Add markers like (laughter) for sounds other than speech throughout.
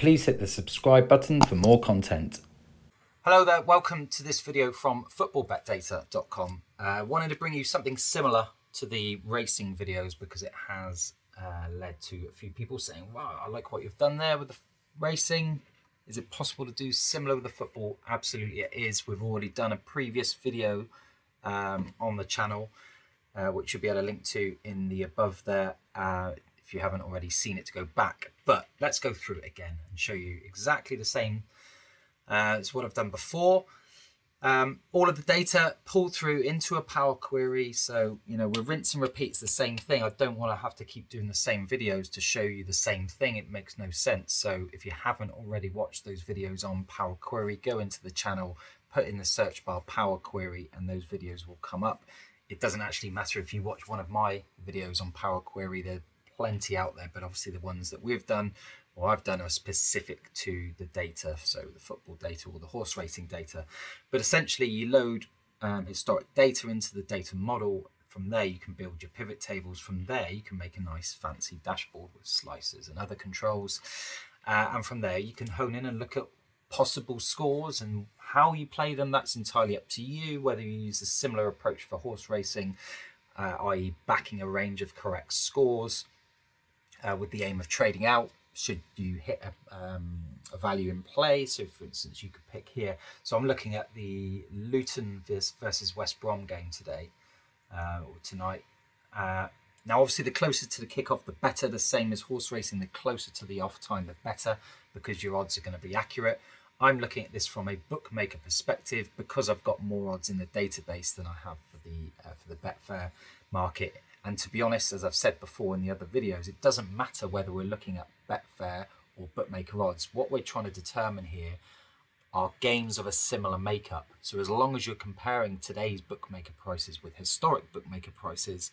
Please hit the subscribe button for more content. Hello there, welcome to this video from footballbetdata.com. I uh, wanted to bring you something similar to the racing videos because it has uh, led to a few people saying, wow, I like what you've done there with the racing. Is it possible to do similar with the football? Absolutely it is. We've already done a previous video um, on the channel, uh, which you'll be able to link to in the above there uh, if you haven't already seen it to go back. But let's go through it again and show you exactly the same uh, as what I've done before. Um, all of the data pulled through into a Power Query. So, you know, we're rinse and repeats the same thing. I don't want to have to keep doing the same videos to show you the same thing. It makes no sense. So if you haven't already watched those videos on Power Query, go into the channel, put in the search bar Power Query, and those videos will come up. It doesn't actually matter if you watch one of my videos on Power Query. There are plenty out there, but obviously the ones that we've done or I've done are specific to the data, so the football data or the horse racing data. But essentially, you load um, historic data into the data model. From there, you can build your pivot tables. From there, you can make a nice fancy dashboard with slicers and other controls. Uh, and from there, you can hone in and look at possible scores and how you play them. That's entirely up to you, whether you use a similar approach for horse racing, uh, i.e. backing a range of correct scores uh, with the aim of trading out should you hit a, um, a, value in play. So for instance, you could pick here. So I'm looking at the Luton versus West Brom game today uh, or tonight. Uh, now, obviously, the closer to the kickoff, the better. The same as horse racing, the closer to the off time, the better, because your odds are going to be accurate. I'm looking at this from a bookmaker perspective because I've got more odds in the database than I have for the uh, for the Betfair market. And to be honest, as I've said before in the other videos, it doesn't matter whether we're looking at Betfair or bookmaker odds. What we're trying to determine here are games of a similar makeup. So as long as you're comparing today's bookmaker prices with historic bookmaker prices,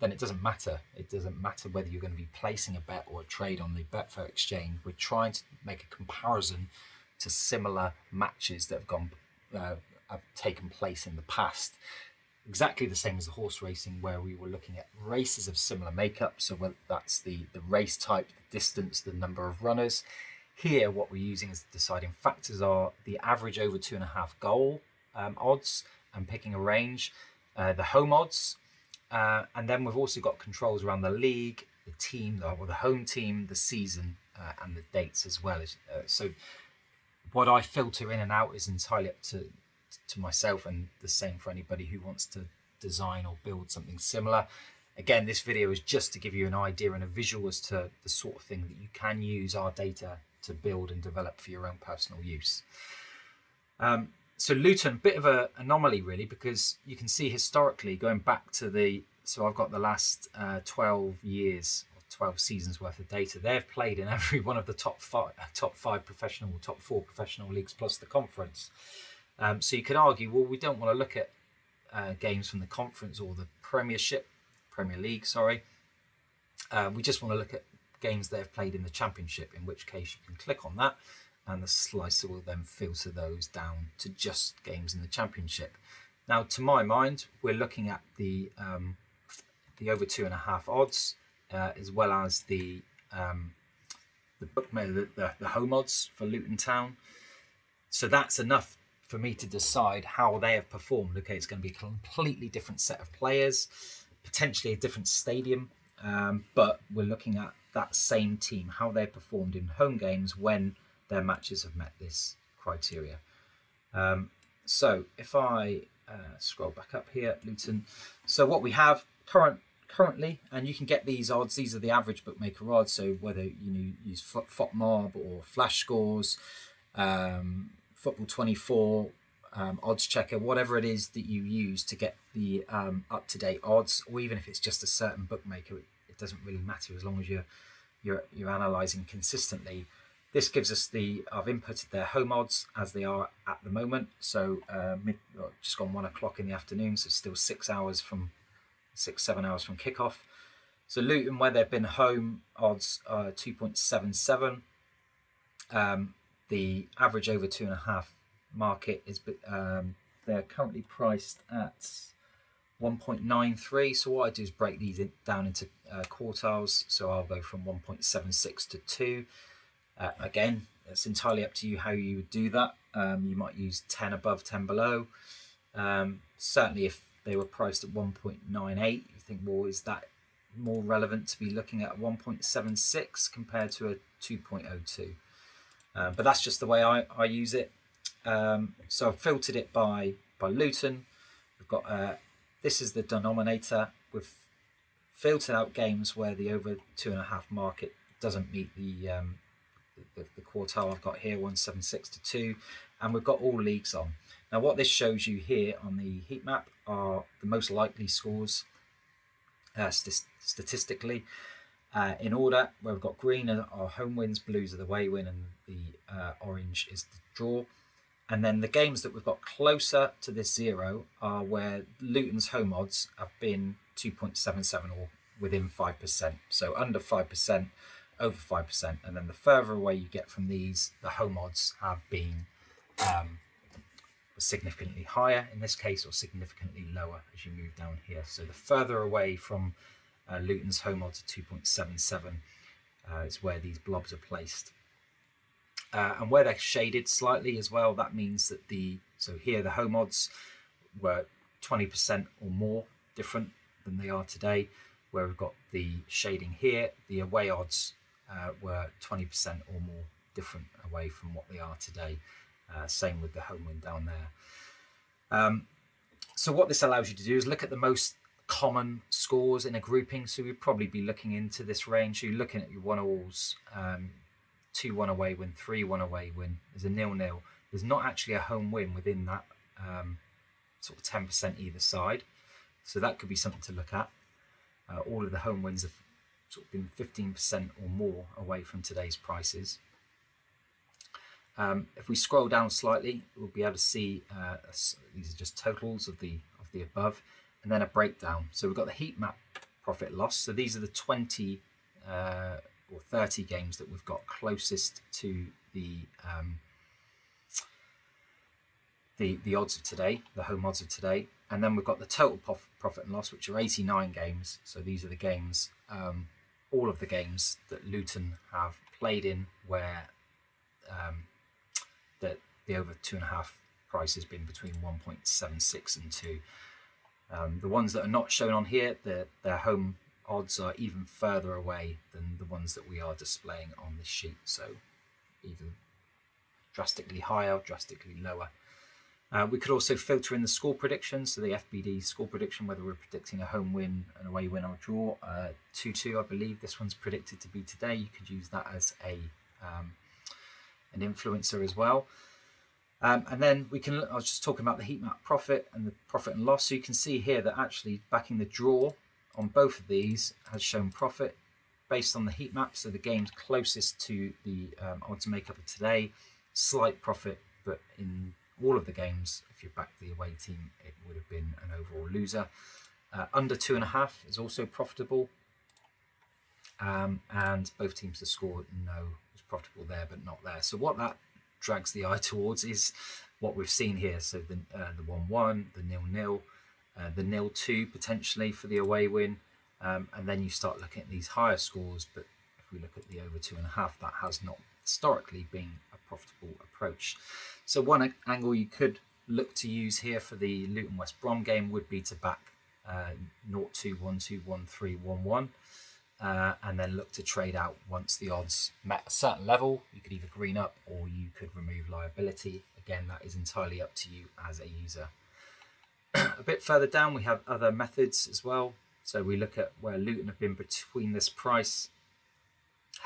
then it doesn't matter. It doesn't matter whether you're going to be placing a bet or a trade on the Betfair exchange. We're trying to make a comparison to similar matches that have gone uh, have taken place in the past exactly the same as the horse racing where we were looking at races of similar makeup. So that's the the race type the distance the number of runners. Here what we're using as deciding factors are the average over two and a half goal um, odds and picking a range uh, the home odds. Uh, and then we've also got controls around the league the team or the home team the season uh, and the dates as well. Uh, so what I filter in and out is entirely up to to myself and the same for anybody who wants to design or build something similar. Again, this video is just to give you an idea and a visual as to the sort of thing that you can use our data to build and develop for your own personal use. Um, so Luton, bit of an anomaly really, because you can see historically going back to the, so I've got the last uh, 12 years, 12 seasons worth of data. They've played in (laughs) every one of the top five, top five professional, top four professional leagues plus the conference. Um, so you could argue, well, we don't want to look at uh, games from the conference or the Premiership, Premier League, sorry. Um, we just want to look at games they've played in the Championship, in which case you can click on that and the slicer will then filter those down to just games in the Championship. Now, to my mind, we're looking at the um, the over two and a half odds, uh, as well as the um, the, the, the, the home odds for Luton Town. So that's enough for me to decide how they have performed. Okay, it's going to be a completely different set of players, potentially a different stadium, um, but we're looking at that same team, how they performed in home games when their matches have met this criteria. Um, so if I uh, scroll back up here, Luton. So what we have current currently, and you can get these odds. These are the average bookmaker odds. So whether you know, use FOTMob or Flash Scores, um, Football 24, um, Oddschecker, whatever it is that you use to get the um, up-to-date odds, or even if it's just a certain bookmaker, it, it, doesn't really matter as long as you're you're you're analysing consistently. This gives us the I've inputted their home odds as they are at the moment. So uh, mid, just gone one o'clock in the afternoon, so still six hours from six seven hours from kickoff. So Luton, where they've been home, odds are two point seven seven. Um, the average over two and a half market is um, they're currently priced at 1.93 so what I do is break these down into uh, quartiles so I'll go from 1.76 to 2 Uh, again, it's entirely up to you how you would do that. Um, you might use 10 above, 10 below. Um, certainly, if they were priced at 1.98, you think, well, is that more relevant to be looking at 1.76 compared to a 2.02? Uh, but that's just the way I, I use it. Um, so I've filtered it by, by Luton. We've got uh, this is the denominator. We've filtered out games where the over two and a half market doesn't meet the um, the, the, quartile I've got here, 176 to 2, and we've got all leagues on. Now what this shows you here on the heat map are the most likely scores uh, st statistically uh, in order, where we've got green are home wins, blues are the away win, and the uh, orange is the draw. And then the games that we've got closer to this zero are where Luton's home odds have been 2.77 or within 5%. So under 5%, over 5%. And then the further away you get from these, the home odds have been um, significantly higher in this case or significantly lower as you move down here. So the further away from uh, Luton's home odds of 2.77 uh, is where these blobs are placed. Uh, and where they're shaded slightly as well, that means that the, so here the home odds were 20% or more different than they are today, where we've got the shading here, the away odds uh, were 20% or more different away from what they are today. Uh, same with the home win down there. Um, so what this allows you to do is look at the most common scores in a grouping. So we'd probably be looking into this range. So you're looking at your one alls, um, two one away win, three one away win. There's a nil nil. There's not actually a home win within that um, sort of 10% either side. So that could be something to look at. Uh, all of the home wins have sort of been 15% or more away from today's prices. Um, if we scroll down slightly, we'll be able to see uh, these are just totals of the of the above, and then a breakdown. So we've got the heat map profit loss. So these are the 20 uh, or 30 games that we've got closest to the um, the the odds of today, the home odds of today, and then we've got the total prof profit and loss, which are 89 games. So these are the games um, all of the games that Luton have played in where um, the, the over two and a half price has been between 1.76 and 2. Um, the ones that are not shown on here, their, their home odds are even further away than the ones that we are displaying on this sheet. So either drastically higher, drastically lower. Uh, we could also filter in the score prediction, so the FBD score prediction, whether we're predicting a home win, an away win, or a draw. 2-2, uh, I believe this one's predicted to be today. You could use that as a um, an influencer as well. Um, and then we can, I was just talking about the heat map profit and the profit and loss. So you can see here that actually backing the draw on both of these has shown profit based on the heat map. So the games closest to the um, odds makeup of today, slight profit, but in all of the games, if you back the away team, it would have been an overall loser. Uh, under two and a half is also profitable. Um, and both teams to score no was profitable there, but not there. So what that drags the eye towards is what we've seen here. So the uh, the one one, the nil nil, uh, the nil two potentially for the away win, um, and then you start looking at these higher scores. But if we look at the over two and a half, that has not historically been a profitable approach. So one angle you could look to use here for the Luton West Brom game would be to back uh, 0 2 1 2 1 3 1 1 uh, and then look to trade out once the odds met a certain level. You could either green up or you could remove liability. Again, that is entirely up to you as a user. (clears throat) a bit further down, we have other methods as well. So we look at where Luton have been between this price,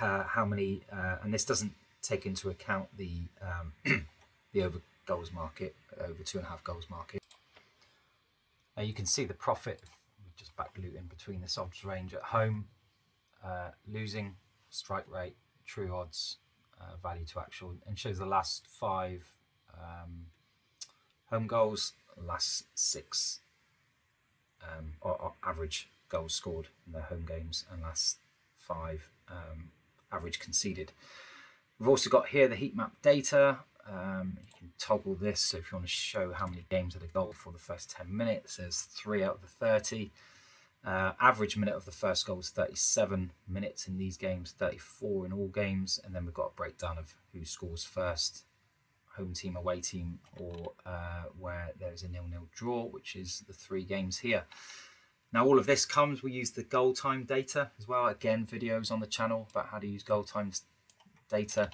uh, how many, uh, and this doesn't take into account the um, (clears throat) the over goals market, over two and a half goals market. Uh, you can see the profit, just back Luton between this odds range at home, uh, losing strike rate, true odds, uh, value to actual, and shows the last five um, home goals, last six um, or, or, average goals scored in their home games, and last five um, average conceded. We've also got here the heat map data. Um, you can toggle this, so if you want to show how many games had a goal for the first 10 minutes, there's 3 out of the 30. Uh, average minute of the first goal was 37 minutes in these games, 34 in all games, and then we've got a breakdown of who scores first, home team, away team, or uh, where there's a nil-nil draw, which is the three games here. Now all of this comes, we use the goal time data as well. Again, videos on the channel about how to use goal time data.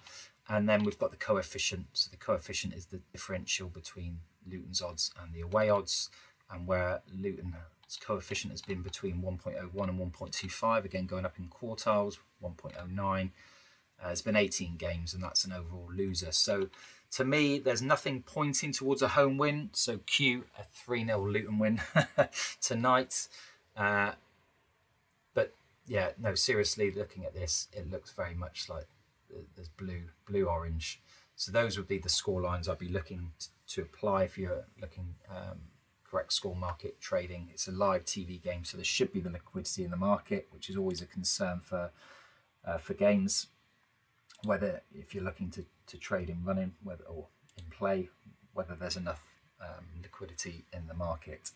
And then we've got the coefficient. So the coefficient is the differential between Luton's odds and the away odds. And where Luton's coefficient has been between 1.01 and 1.25, again going up in quartiles, 1.09. Uh, it's been 18 games and that's an overall loser. So to me, there's nothing pointing towards a home win. So cue a 3-0 Luton win (laughs) tonight. Uh, but yeah, no, seriously, looking at this, it looks very much like there's blue, blue-orange. So those would be the score lines I'd be looking to apply if you're looking um, correct score market trading. It's a live TV game, so there should be the liquidity in the market, which is always a concern for uh, for games. Whether if you're looking to, to trade in running, whether or in play, whether there's enough um, liquidity in the market.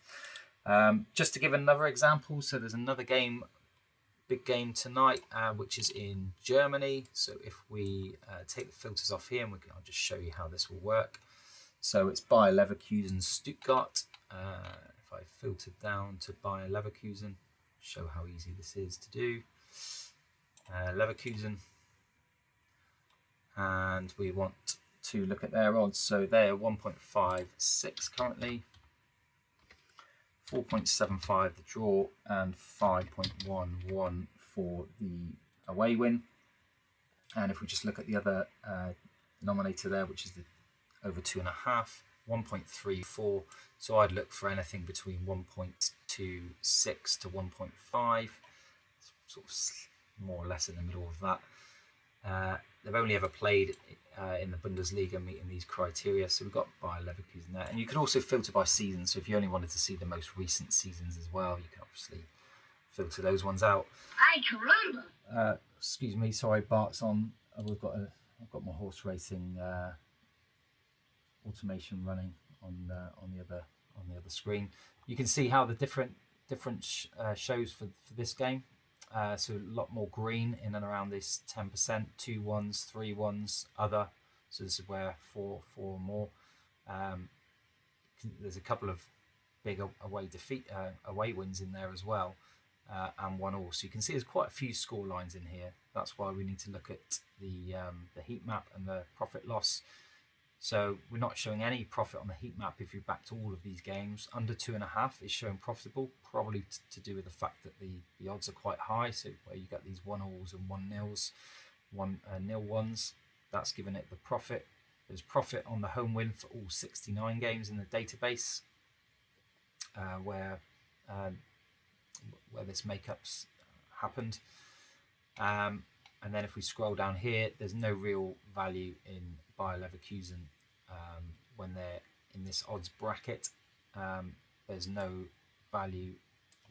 Um, just to give another example, so there's another game, big game tonight, uh, which is in Germany. So if we uh, take the filters off here, and we can, I'll just show you how this will work. So it's Bayer Leverkusen Stuttgart. Uh, if I filter down to Bayer Leverkusen, show how easy this is to do. Uh, Leverkusen, and we want to look at their odds. So they're 1.56 currently. 4.75 the draw and 5.11 for the away win. And if we just look at the other uh, denominator there, which is the over two and a half, 1.34. So I'd look for anything between 1.26 to 1.5, sort of more or less in the middle of that. Uh, they've only ever played uh, in the Bundesliga meeting these criteria. So we've got Bayer Leverkusen there. And you can also filter by season. So if you only wanted to see the most recent seasons as well, you can obviously filter those ones out. Uh, excuse me, sorry, Bart's on. Uh, we've got a, I've got my horse racing uh, automation running on uh, on the other on the other screen. You can see how the different different sh uh, shows for, for this game. Uh, so a lot more green in and around this 10%, two ones, three ones, other. So this is where four, four or more. Um, there's a couple of big away defeat, uh, away wins in there as well, uh, and one all. So you can see there's quite a few score lines in here. That's why we need to look at the um, the heat map and the profit loss. So we're not showing any profit on the heat map if you back to all of these games. Under two and a half is showing profitable, probably to do with the fact that the, the odds are quite high. So where you get these one alls and one nils, one uh, nil ones, that's given it the profit. There's profit on the home win for all 69 games in the database, uh, where um, where this makeup's happened. Um, and then if we scroll down here, there's no real value in Bayer Leverkusen um, when they're in this odds bracket. Um, there's no value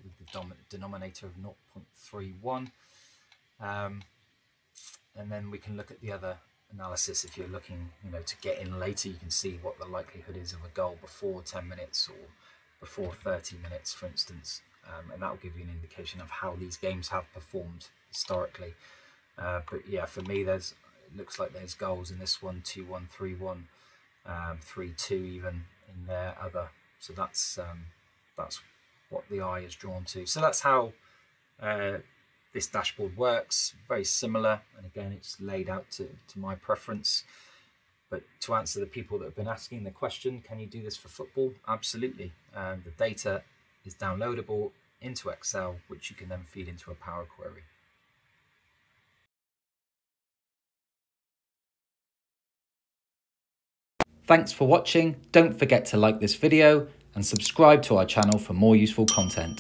with the denominator of 0.31. Um, and then we can look at the other analysis if you're looking you know to get in later you can see what the likelihood is of a goal before 10 minutes or before 30 minutes for instance um, and that will give you an indication of how these games have performed historically uh, but yeah, for me, there's it looks like there's goals in this one, two one, three one, um, three two even in there other. So that's um, that's what the eye is drawn to. So that's how uh, this dashboard works. Very similar, and again, it's laid out to, to my preference. But to answer the people that have been asking the question, can you do this for football? Absolutely. Um, the data is downloadable into Excel, which you can then feed into a Power Query. Thanks for watching. Don't forget to like this video and subscribe to our channel for more useful content.